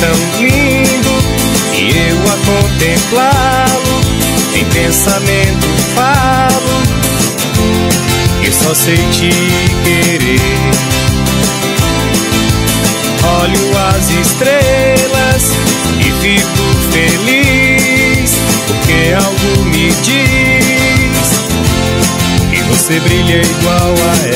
tão lindo e eu a contemplá-lo em pensamento falo que só sei te querer. Olho as estrelas e fico feliz porque algo me diz que você brilha igual a elas.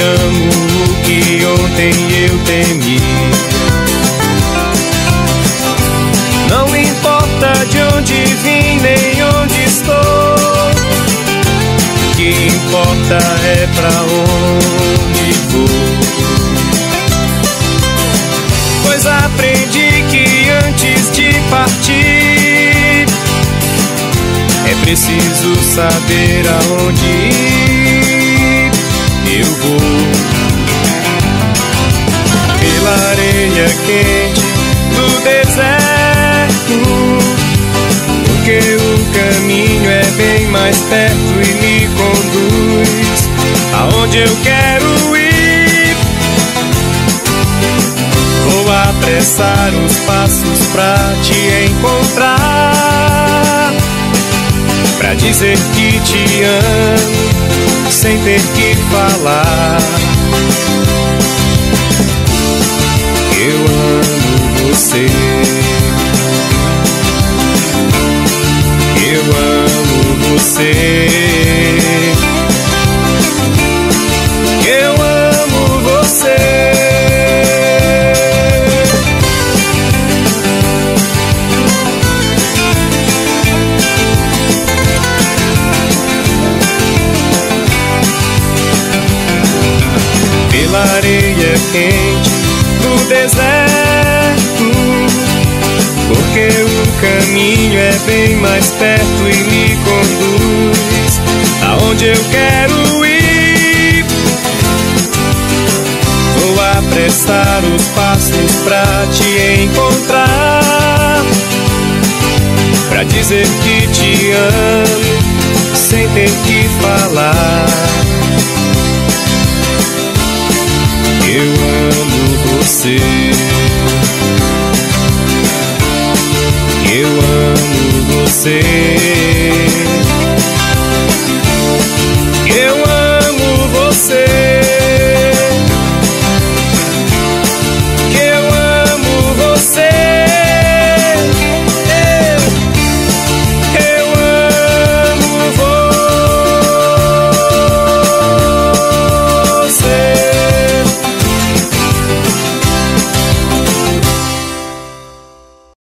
Amo o que ontem eu temi. Não importa de onde vim nem onde estou. O que importa é pra onde vou. Pois aprendi que antes de partir é preciso saber aonde ir. Eu vou quente do deserto, porque o caminho é bem mais perto e me conduz aonde eu quero ir. Vou apressar os passos pra te encontrar Pra dizer que te amo sem ter que falar. Quente do deserto. Porque o caminho é bem mais perto e me conduz aonde eu quero ir. Vou apressar os passos pra te encontrar. Pra dizer que te amo sem ter que falar. Eu amo você. Eu amo você.